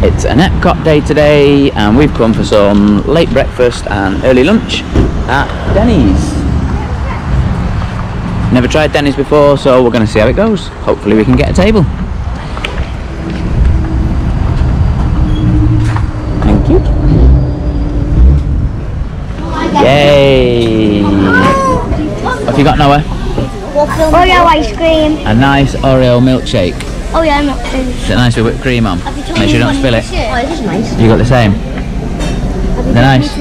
It's an Epcot day today, and we've come for some late breakfast and early lunch at Denny's. Never tried Denny's before, so we're going to see how it goes. Hopefully, we can get a table. Thank you. Yay! Have you got, Noah? Oreo ice cream. A nice Oreo milkshake. Oh yeah, milk cream. Is it nice with whipped cream on? Make sure you don't spill it. Oh, this is nice. You got the same? They're nice.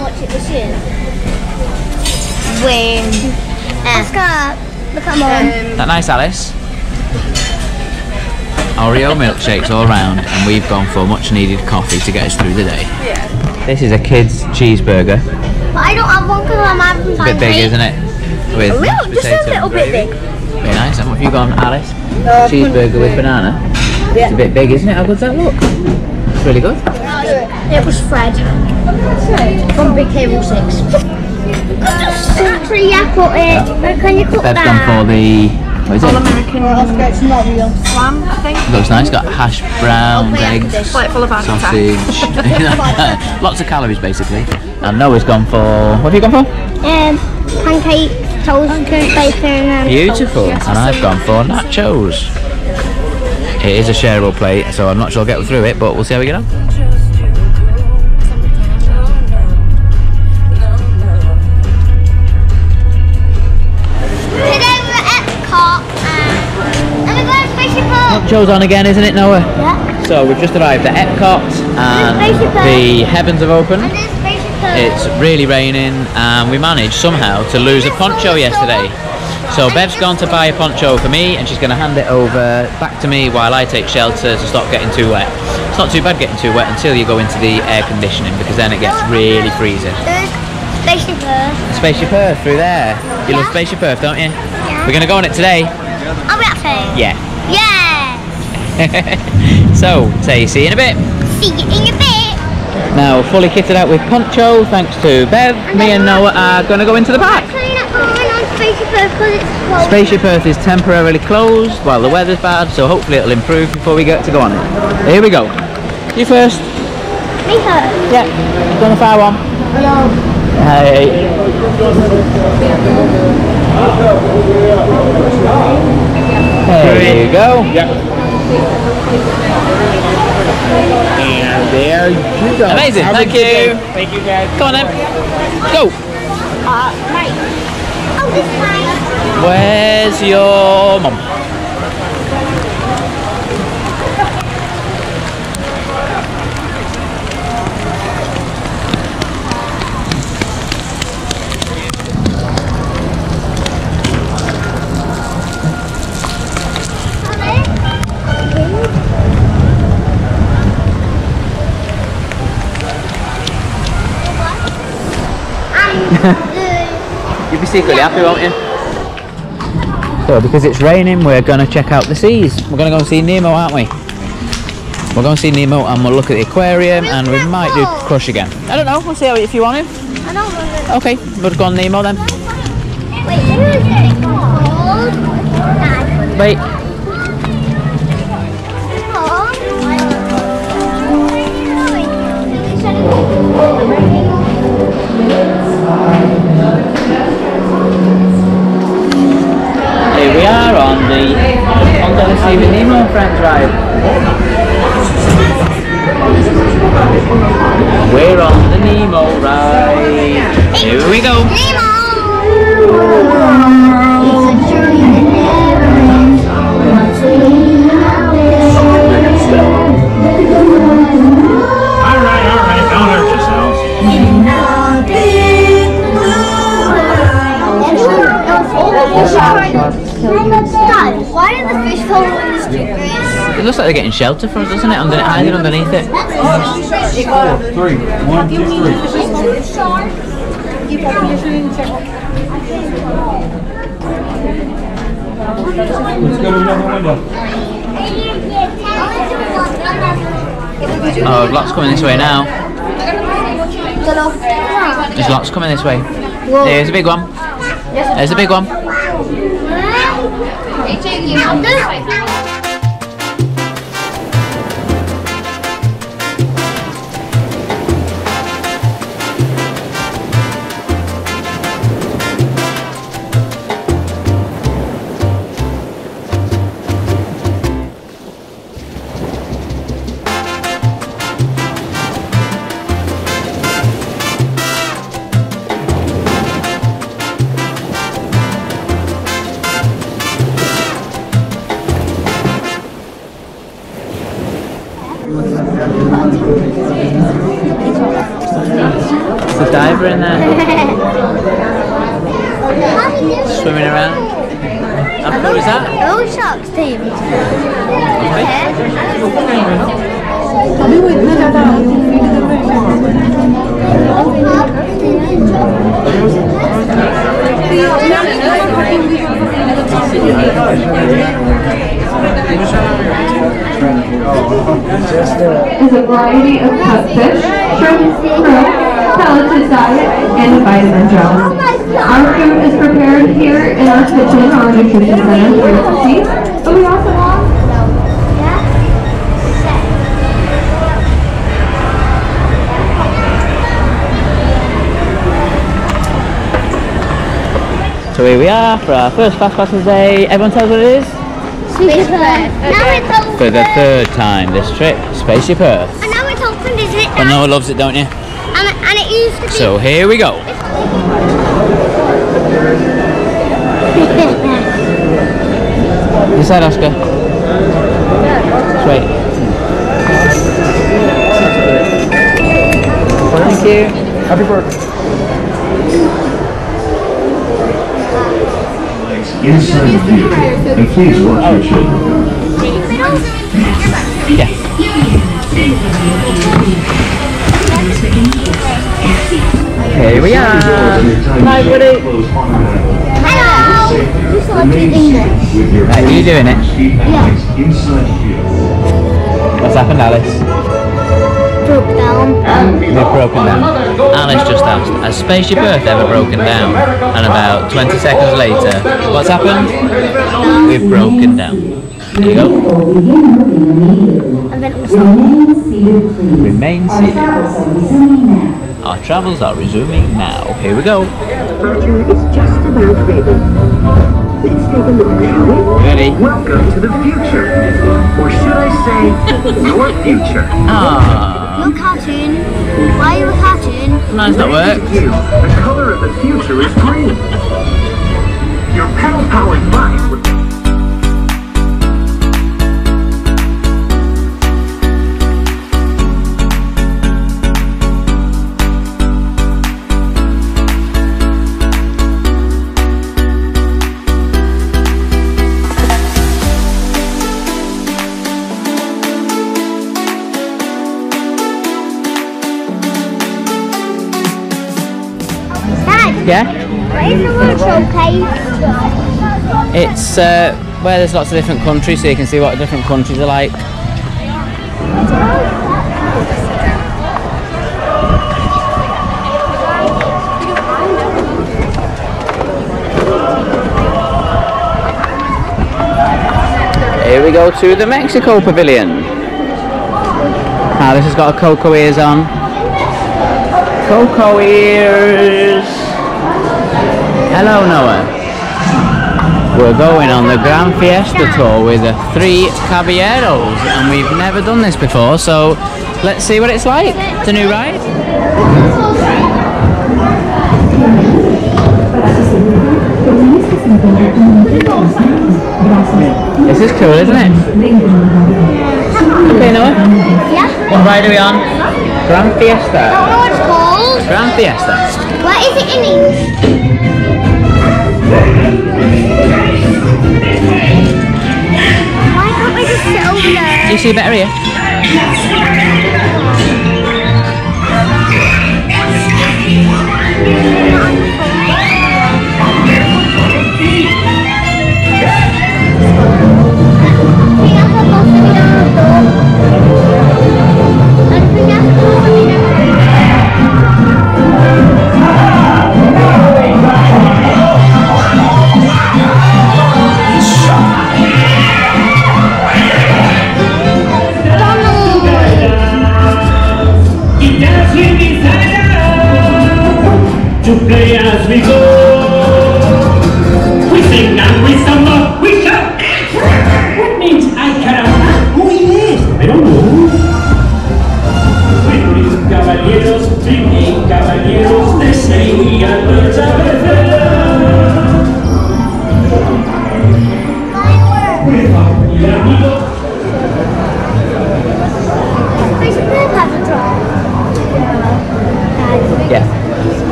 Win. Oscar, ah. look at mom. Is um, that nice, Alice? Oreo milkshakes all round, and we've gone for much needed coffee to get us through the day. Yeah. This is a kid's cheeseburger. But I don't have one because I'm having It's a bit big, isn't it? With Oh, mashed just a potato little bit big. Very nice. And what have you gone, Alice? Uh, cheeseburger with banana. It's a bit big, isn't it? How good does that look? It's really good. It was Fred. From Big Table 6. Sorry, yeah, cut it. Where can you cut Bev's that? gone for the. What is it? American It's not real. slam, I think. Looks nice. Got hash browns, eggs, Plate full of heart sausage. Lots of calories, basically. And Noah's gone for. What have you gone for? Um, pancakes, toast, bacon, and Beautiful. And I've gone for nachos. It is a shareable plate, so I'm not sure I'll get through it, but we'll see how we get on. Today we're at Epcot and, we're going Spaceship Earth. On again, isn't it, Noah? Yeah. So we've just arrived at Epcot, and the heavens have opened. And there's Spaceship Earth. It's really raining, and we managed somehow to lose a poncho yesterday. So Bev's gone to buy a poncho for me, and she's going to hand it over back to me while I take shelter to stop getting too wet. It's not too bad getting too wet until you go into the air conditioning, because then it gets really freezing. There's Spaceship Earth. Spaceship Earth through there. You love Spaceship Earth, don't you? Yeah. We're going to go on it today. Are we actually? Yeah. Yeah. so, say see you in a bit. See you in a bit. Now, fully kitted out with poncho, thanks to Bev. Me and Noah are going to go into the park. Actually not going on Spaceship Earth because it's closed. Spaceship Earth is temporarily closed while the weather's bad, so hopefully it'll improve before we get to go on it. Here we go. You first. Me first. Yeah. Go on the far one. Hello. Hey. There you go. And there you go. Amazing. Have Thank you. Thank you, guys. Come on then. Go. Uh, this way. Where's your mum? You'll be secretly happy, won't you? So, because it's raining, we're going to check out the seas. We're going to go and see Nemo, aren't we? We're going to see Nemo and we'll look at the aquarium and we might do Crush again. I don't know, we'll see how, if you want to. I don't know. Okay, we'll just go on Nemo then. Wait, who is it called? Wait. The on the Sea with Nemo Friends ride. We're on the Nemo ride. Here we go. All right, all right. Don't hurt yourselves. Dad, why are the fish follow in the street? It looks like they're getting shelter from us, doesn't it? Under, hiding underneath it. Three. One, two, three. Let's go to. Oh, lots coming this way now. There's lots coming this way. There's a big one. There's a big one. Sharks themed. is a variety of cutfish, shrimp, krill, pelleted diet, and vitamin gels. Our food is prepared here in our kitchen, our nutrition center here at the Sea, but we also offer So here we are for our first fast pass of the day. Everyone tells what it is? Spaceship Earth. Now it's open. For the third time this trip, Spaceship Earth. And now it's opened, isn't it? But Noah loves it, don't you? And, and it used to be. So here we go. This side, Oscar. Straight. Thank you. Happy birthday. inside the vehicle, and please watch your children. Yeah. Here we are. Hi, buddy. Hello. You started English. With your Right, you doing it? speed lights inside the vehicle. What's happened, Alice? Broke down. They've broken down. Alice just asked, has Spaceship Earth ever broken down? And about 20 seconds later, what's happened? We've broken down. Here you go. And then it. Remain seated. Our travels are resuming now. Here we go. Roger is just about ready. Let's take a look, shall we? Ready? Welcome to the future. Or should I say, your future. Ah, You're a cartoon. Why are you a cartoon? mine's not worked. You, the color of the future is green. Your pedal-powered bike Yeah? what is the World Showcase? It's uh, where there's lots of different countries, so you can see what different countries are like. Here we go to the Mexico Pavilion. Ah, this has got a cocoa ears on. Cocoa ears. Hello, Noah. We're going on the Grand Fiesta tour with the three Caballeros, and we've never done this before, so let's see what it's like. It's a new ride. This is cool, isn't it? Okay, Noah. Yeah? What ride are we on? Grand I Fiesta. don't know what it's called. Grand Fiesta. Where is it in English? You see better here?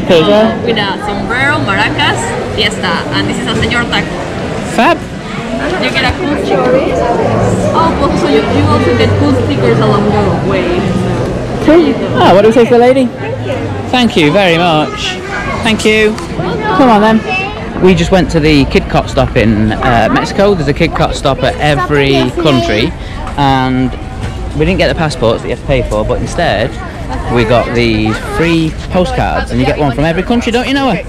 And you get a sticker as well. With a sombrero, maracas, fiesta, and this is a señor taco. Fab. You get a cool sticker. Oh, well, so you, you also get cool stickers along the way. So. Oh, what do we say for the lady? Thank you Thank you very much. Thank you. Come on then. We just went to the Kidcot stop in uh, Mexico. There's a Kidcot stop at every country, and we didn't get the passports that you have to pay for, but instead we got these free postcards, and you get one from every country, don't you, Noah?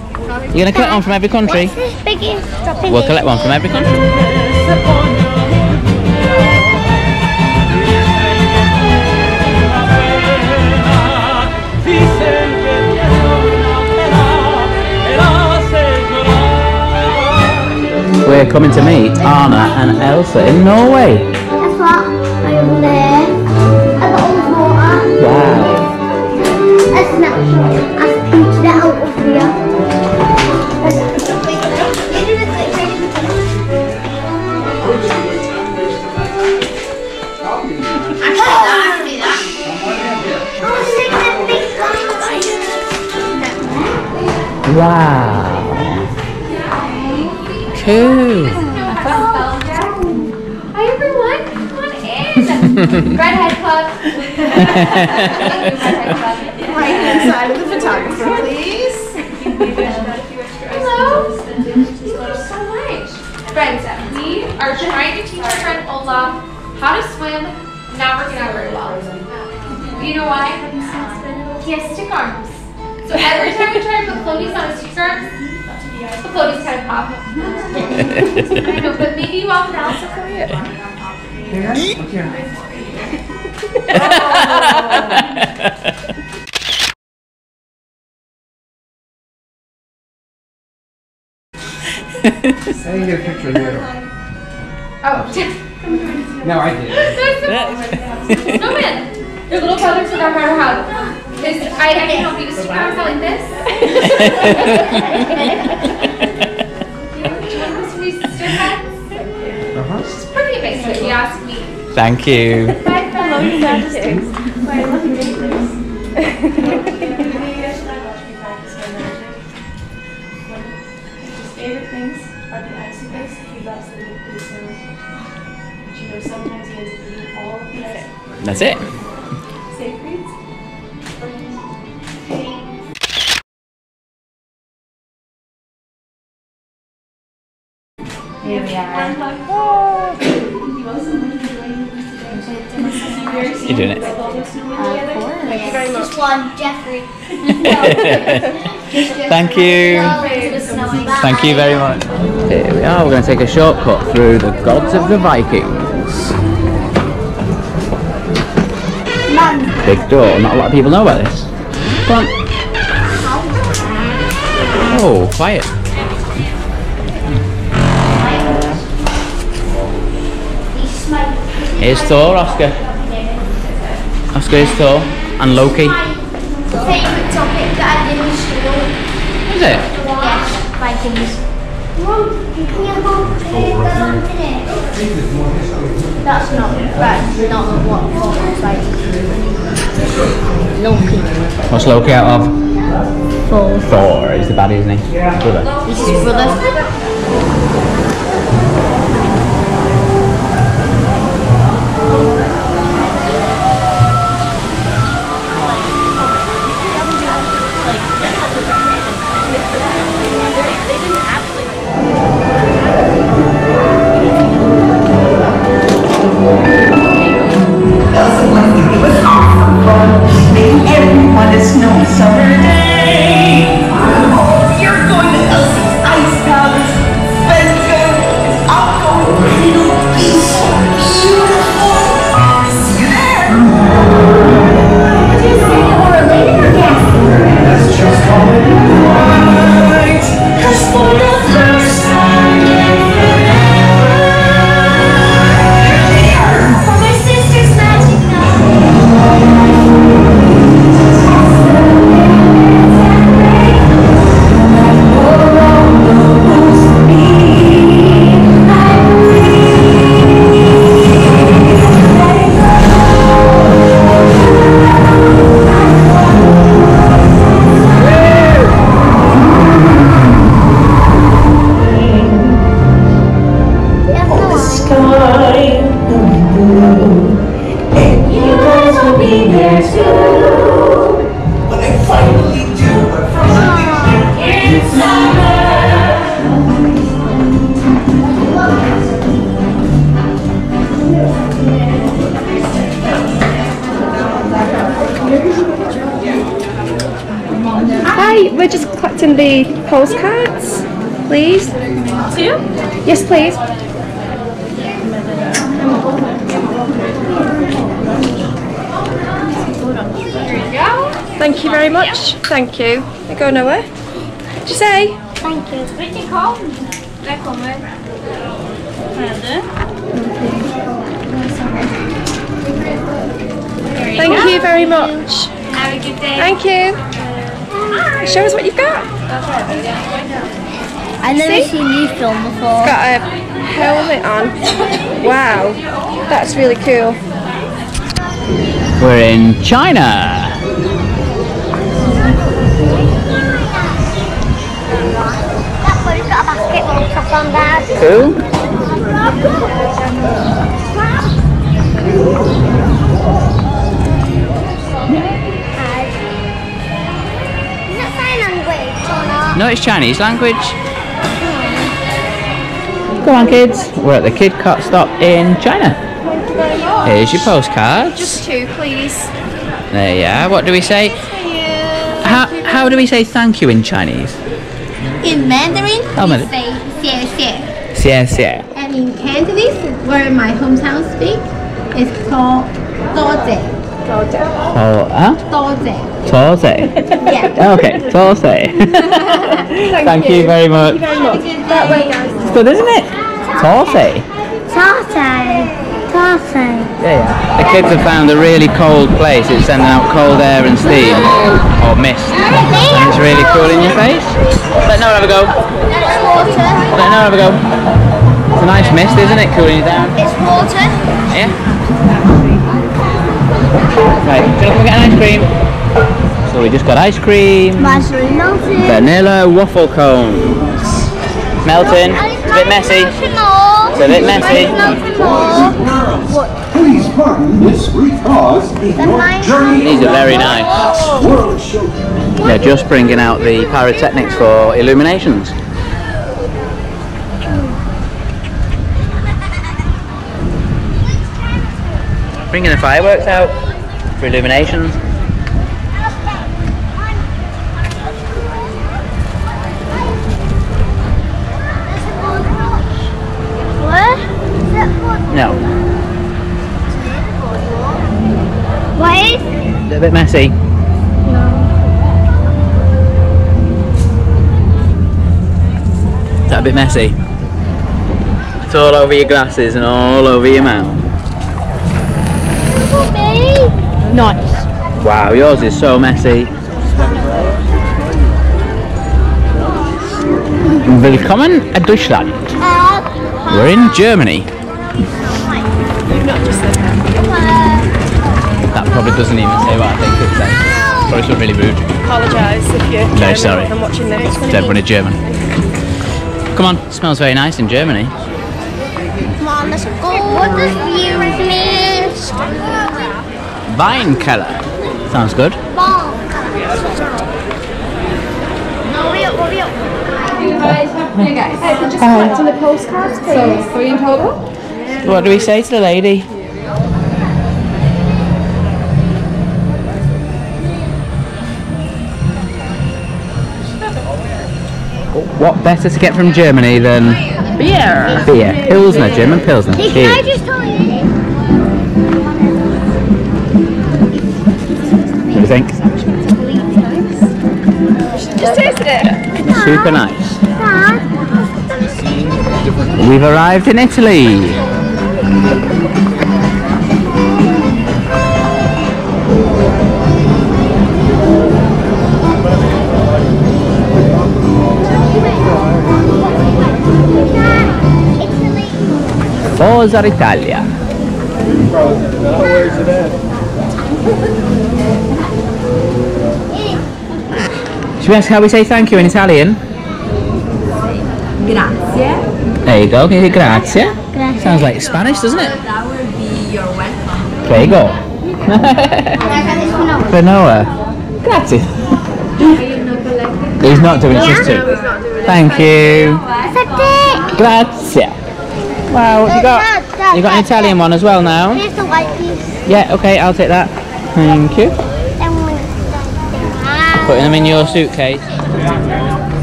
You're gonna collect one from every country. We'll collect one from every country. We're coming to meet Anna and Elsa in Norway. That's what I am there. I got all the water. Wow. Wow. Cool. Hi everyone, come on in. Redhead Club. Right hand side of the photographer, are trying to teach our friend Olaf how to swim, not working out very well. You know why? He has stick arms. So every time we try to put floaties on his stick arms, the floaties kind of pop. I know, but maybe you all can also for you. I didn't get a picture you. Oh, No, I did. Snowman, your little brother forgot how to hug. Is, I, I can help you to stick arms out like this. Do you want this for your sister hands? Uh-huh. She's pretty amazing, if you ask me. Thank you. Bye, fellow His That's it. Here we are. You're doing it. Thank you. Just one, Jeffrey. Thank you. Thank you very much. Here we are. We're going to take a shortcut through the gods of the Vikings. Big door. Not a lot of people know about this. Come on. Oh, quiet. Here's Thor, Oscar. Oscar is Thor. And Loki. Favorite topic that I did in school. Is it? Yes, Vikings. That's not that's not what Vikings. Loki. What's Loki out of? Thor. Thor. is the baddie, isn't he? Brother. He's his brother. Guys. But I finally do. But first I need to Hi, we're just collecting the postcards, please. Two? Yes, please. Thank you very much. Thank you. They go nowhere. What'd you say? Thank you. Vilken kom? Där kommer. Thank you very much. Have a good day. Thank you. Show us what you've got. I've never See? seen you film before. Got a helmet on. Wow, that's really cool. We're in China. Who? Is that sign language or not? No, it's Chinese language. Come on, kids. We're at the Kidcot stop in China. Here's your postcards. Just two, please. There you are. What do we say? How, how do we say thank you in Chinese? In Mandarin, oh, we say xie xie. Xie xie. And in Cantonese, where my hometown speak, it's called doze. Doze. Oh, huh? Doze. Doze. yeah. Okay, doze. Thank, Thank you. you very much. Thank you very much. That way, guys. It's good, isn't it? Doze. Doze laughing. Yeah, yeah. The kids have found a really cold place. It's sending out cold air and steam, or mist. And it's really cool in your face. Let Noah have a go. Let Noah have a go. It's a nice mist, isn't it? Cooling you down. It's water. Yeah. Right, do you want to get an ice cream? So we just got ice cream. Vanilla waffle cones. Melting. It's a bit messy. It's a bit messy. Please pardon this brief pause. Your journey These are very nice. world show. They're just bringing out the pyrotechnics for illuminations. Bringing the fireworks out for illuminations. What? No, What is? A bit messy. Is that a bit messy? It's all over your glasses and all over your mouth. Nice. Wow, yours is so messy. Willkommen in Deutschland. Uh, We're in Germany. Probably doesn't even say what I think it says. Probably something really rude. Apologise if you're Very German sorry. and watching this. To everyone in German. Come on, it smells very nice in Germany. Come on, let's go. What does views mean? Weinkeller. Sounds good. Bomb. No, real, real. Hey guys. Just collecting the postcards, please. So three in total? What do we say to the lady? What better to get from Germany than Beer. beer? Pilsner, German Pilsner. Hey, can I just tell you? What do you think? Just tasted it. Super nice. We've arrived in Italy. Italy. Forza Italia. Should we ask how we say thank you in Italian? Grazie. There you go. Grazie. Grazie. Sounds like Spanish, doesn't it? That would be your welcome. Prego. For Noah. Grazie. He's not doing it, just two. Thank you. Grazie. Wow, what you got? You got an Italian one as well now? Here's the white piece. Yeah, okay, I'll take that. Thank you. Putting them in your suitcase.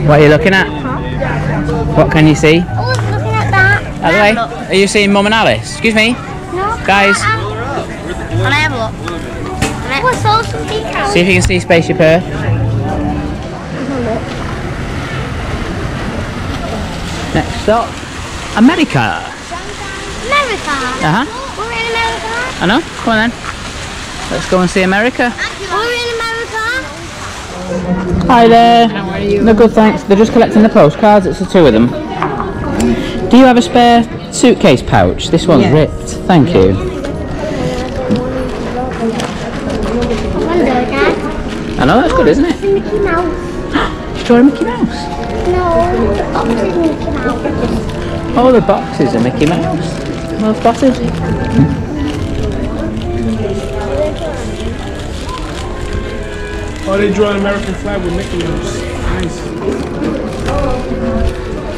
What are you looking at? What can you see? Oh, looking at that. Way. Are you seeing Mum and Alice? Excuse me, No. guys. Can I have a look? What's oh, all some decals? See if you can see Spaceship Earth. Next stop, America. America. Uh huh. We're in America. I know. Come on then. Let's go and see America. We're in America. Hi there. How are you? No good, thanks. They're just collecting the postcards. It's the two of them. Do you have a spare suitcase pouch? This one's ripped. Thank you. I know that's good, isn't it? Mickey Mouse. Draw a Mickey Mouse. No, the box is Mickey Mouse. Oh, the boxes are Mickey Mouse. Well spotted. Oh, they draw an American flag with Mickey Mouse. Nice.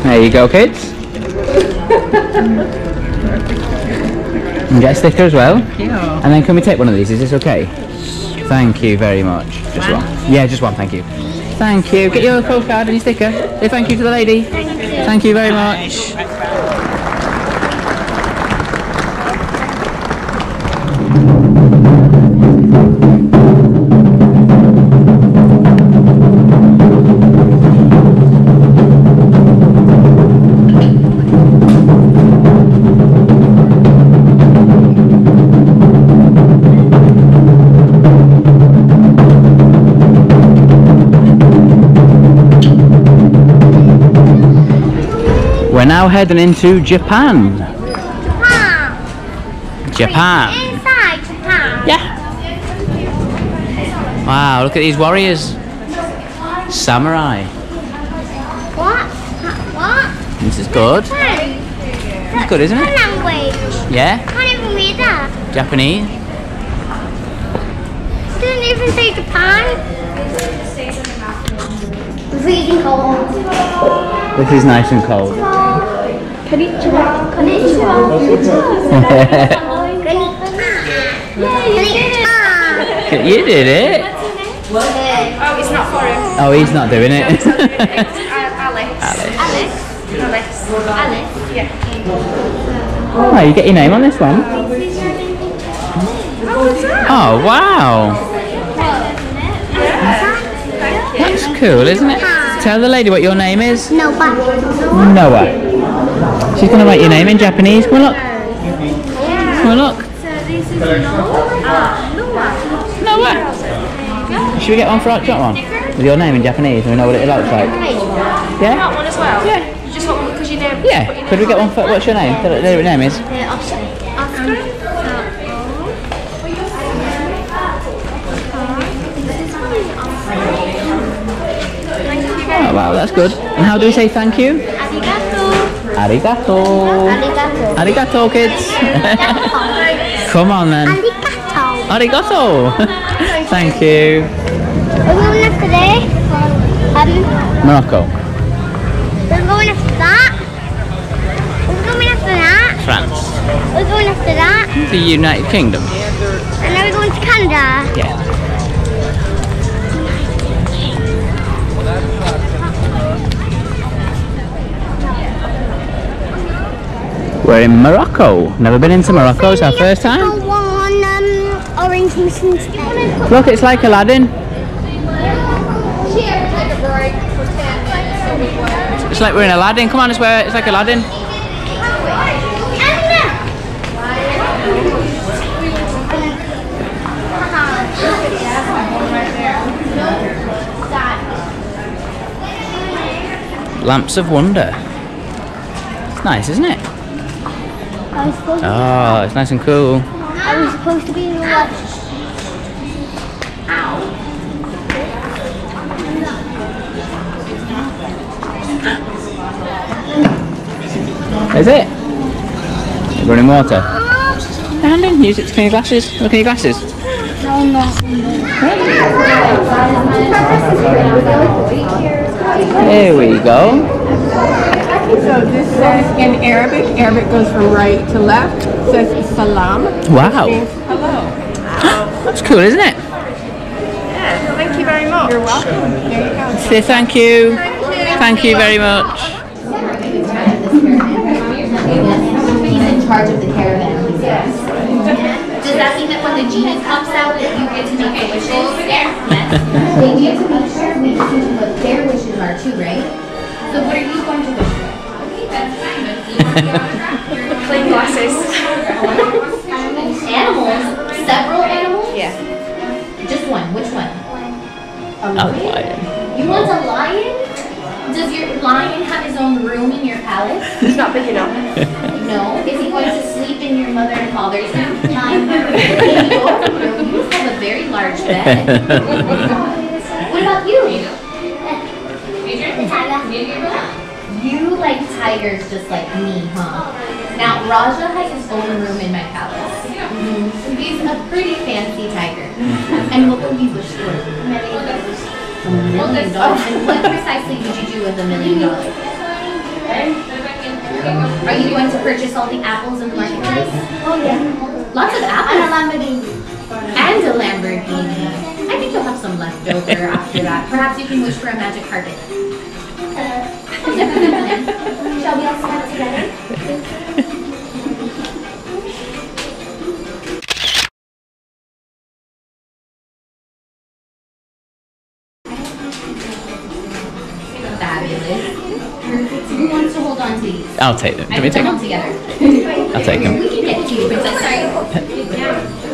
There you go, kids. and get a sticker as well. And then can we take one of these? Is this okay? Thank you very much. Just one. Yeah, just one. Thank you. Thank you. Get your postcard and your sticker. Say thank you to the lady. Thank you very much. Now heading into Japan. Japan. Japan. Inside Japan. Yeah. Wow, look at these warriors. Samurai. What? What? This is good. It's good, isn't it? language? Yeah. Can't even read that. Japanese. Didn't even say Japan. Reading cold. This is nice and cold. Konnichiwa. Konnichiwa. Konnichiwa. you did it. Oh, it's not for him. Oh, he's not doing it. It's uh, Alex. Alice. Alice. Alice. Alice. Yeah. Oh, you get your name on this one. Oh, wow. That's cool, isn't it? Tell the lady what your name is. No, but Noah. She's going to write your name in Japanese. Come on, look. Come on, look. Noah. Noah. Should we get one for our chat one? With your name in Japanese and we know what it looks like. Yeah? Want one as well? Yeah. You just want one because your name. Yeah. Could we get one for, what's your name? Tell her tell what your name is. Oh, wow, that's good. And how do we say thank you? Arigato. Arigato. Arigato. Arigato, kids. Come on then. Arigato. Arigato. thank you. We're going after this. Um, Morocco. we're going after that. We're going after that. France. We're going after that. The United Kingdom. And then we're going to Canada. Yeah. We're in Morocco. Never been into Morocco. It's our first time. Um, orange. Look, it's like Aladdin. It's like we're in Aladdin. Come on, it's where it's like Aladdin. Lamps of Wonder. It's nice, isn't it? I was supposed Oh, it's nice and cool. I was supposed to be in the watch. Is it? You're running water. Hand in, use it to clean your glasses. Look at your glasses. There we go. So this says in Arabic, Arabic goes from right to left, says salam. Wow. Which means hello. That's cool, isn't it? Yeah, thank you very much. You're welcome. There you go. Say thank you. Thank you thank you very much. He's in charge of the caravan, he. Does that mean that when the genie comes out that you get to make your wishes? Yes. They need to make sure we see what their wishes are too, right? So what are you going to wish for? Plain glasses. Animals? Several animals? Yeah. Just one. Which one? A A lion? lion. You want a lion? Does your lion have his own room in your palace? It's not big enough. No. Is he going to sleep in your mother and father's room? In your room, you must have a very large bed. Tigers just like me, huh? Now, Rajah has his own room in my palace. Mm-hmm. He's a pretty fancy tiger. Mm-hmm. And what will he wish for? A million dollars. And what precisely would you do with a million dollars? Are you going to purchase all the apples in the marketplace? Oh yeah. Lots of apples. And a Lamborghini. And a Lamborghini. I think you'll have some left over after that. Perhaps you can wish for a magic carpet. Uh, Shall we all stand together? Fabulous. Who wants to hold on to these? I'll take them. Can we take them together. I'll take them. We can get to you, Princess. Sorry.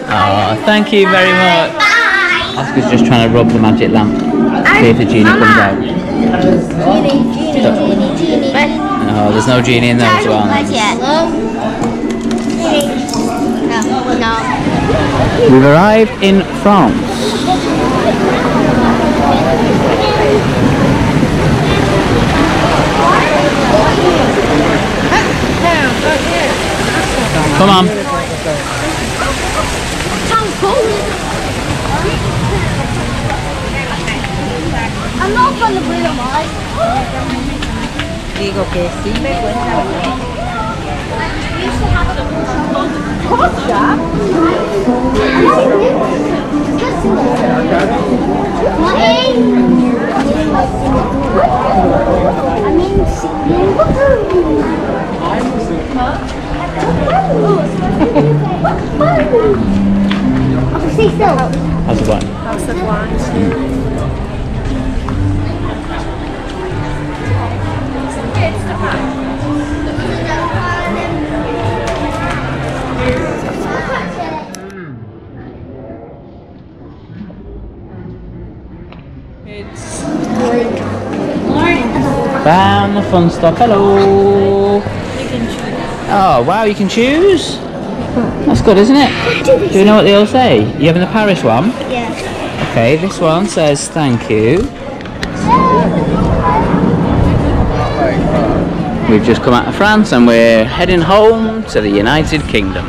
Oh, thank you very much. Oscar's just trying to rub the magic lamp. See if the genie comes out. Genie, genie. Oh, there's no genie in there as well. No, no. We've arrived in France. Come on. I'm not gonna bring them Digo que sí me cuesta. Stay still. How's the wine? Found the fun stuff. Hello. Oh, wow, you can choose? That's good, isn't it? Do you know what they all say? You having the Paris one? Yeah. Okay, this one says thank you. We've just come out of France and we're heading home to the United Kingdom.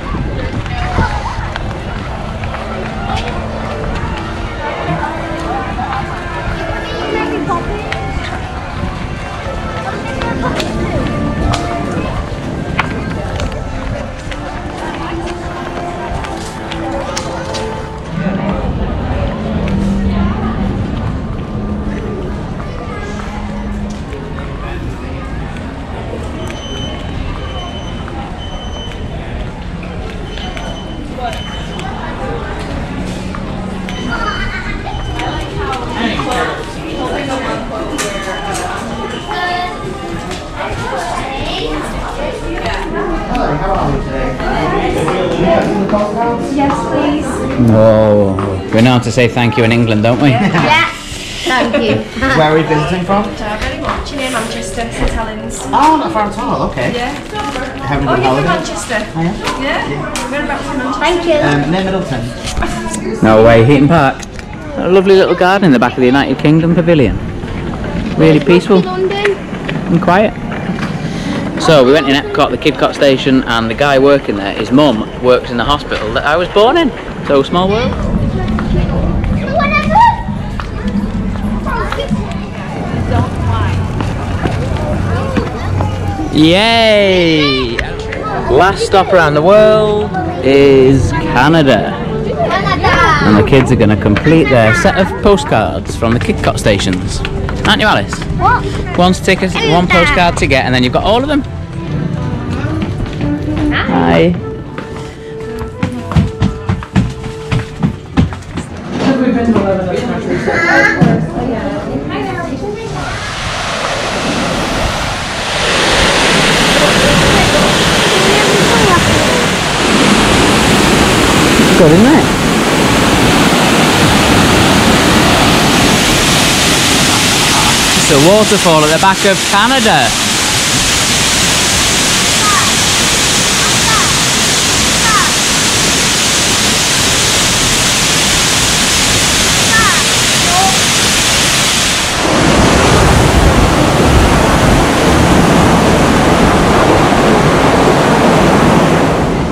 Say thank you in England, don't we? Yeah. Thank you. Where are we visiting from? Very much. Near Manchester, St Helens. Oh, not far at all. Okay. Yeah. Having a Oh, you're from holiday? Manchester. I am. Yeah. Whereabouts in Manchester? Thank you. Um, near Middleton. No way, Heaton Park. A lovely little garden in the back of the United Kingdom Pavilion. Really peaceful and quiet. So we went in Epcot, the Kidcot station, and the guy working there, his mum works in the hospital that I was born in. So small world. Yay! Last stop around the world is Canada. And the kids are going to complete their set of postcards from the Kidcot stations. Aren't you, Alice? What? One sticker, one postcard to get, and then you've got all of them. Hi. Good, isn't it? It's a waterfall at the back of Canada.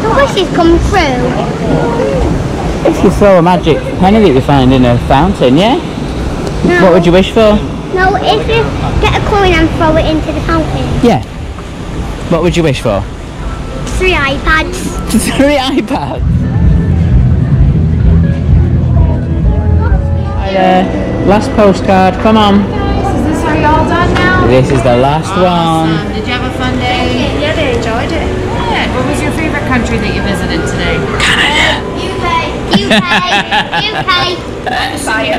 The wishes come through. If you throw a magic penny that you find in a fountain, yeah? No. What would you wish for? No, if you get a coin and throw it into the fountain. Yeah. What would you wish for? Three iPads. Three iPads. Hi there. Last postcard, come on. Is this are you all done now? This is the last one. Did you have a fun day? Yeah, they enjoyed it. Good. What was your favorite country that you visited today? UK. UK.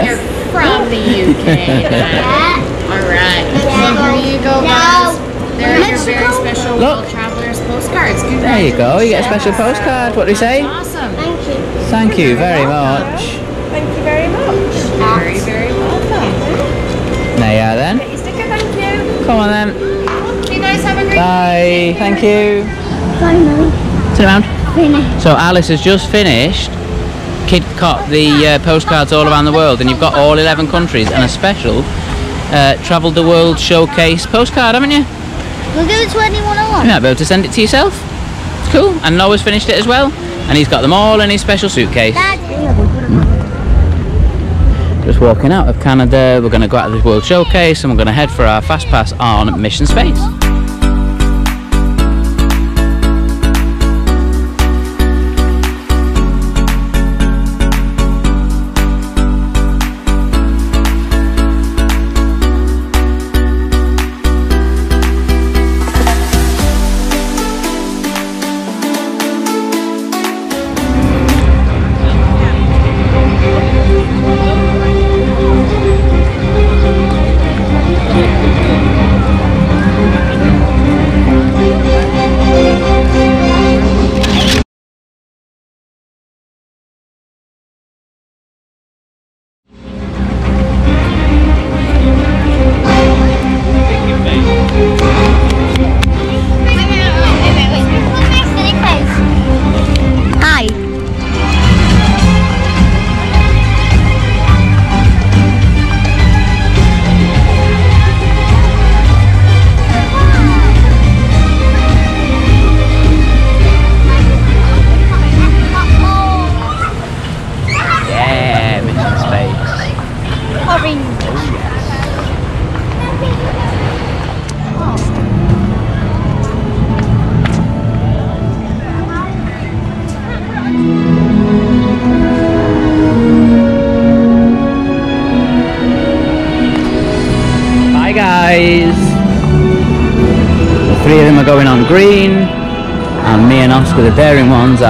You're from the UK. Yeah. All right. So here you go, guys. There are your very special Look. World Travelers postcards. There you go, you get a special postcard. What do you say? Awesome. Thank you. Thank you very much. Thank you very much. Very, very welcome. There you are then. Your sticker, thank you. Come on then. You guys have a great Bye. Thank you. Bye, Mummy. Sit around. So Alice has just finished Kid Cot the uh, postcards all around the world, and you've got all 11 countries and a special uh, Travel the World Showcase postcard, haven't you? We'll do the 2101. You might be able to send it to yourself. It's cool. And Noah's finished it as well, and he's got them all in his special suitcase. Just walking out of Canada, we're going to go out of the World Showcase, and we're going to head for our fast pass on Mission Space.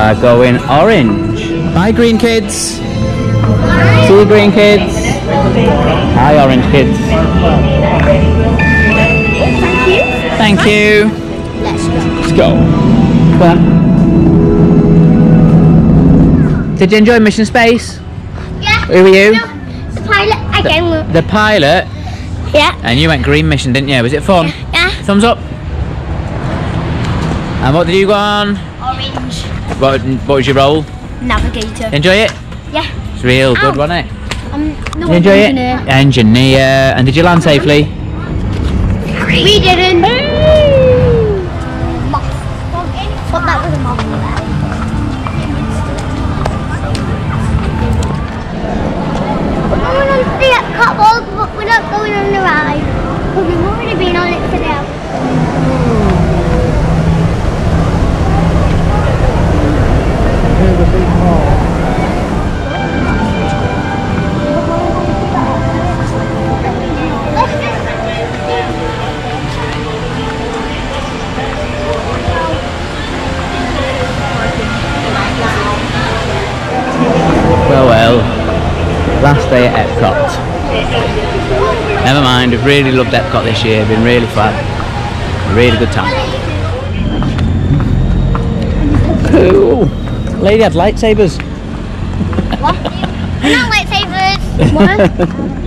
Are going orange. Bye green kids. See you green kids. Hi orange kids. Thank you. Let's go. Let's go. Come. Did you enjoy Mission Space? Yeah. Who were you? The pilot again. The pilot. Yeah. And you went green mission, didn't you? Was it fun? Yeah. Thumbs up. And what did you go on? Orange. What, what was your role? Navigator. Enjoy it? Yeah. It's real good, wasn't it? Um, no, enjoy engineer. it? Engineer. And did you land safely? We didn't. Thought that was a moth. We're going on the couple, but we're not going on the ride. Because we've already been on it stay at Epcot. Never mind, we've really loved Epcot this year, been really fun. Really good time. Cool. Lady had lightsabers. What? They're not lightsabers. What?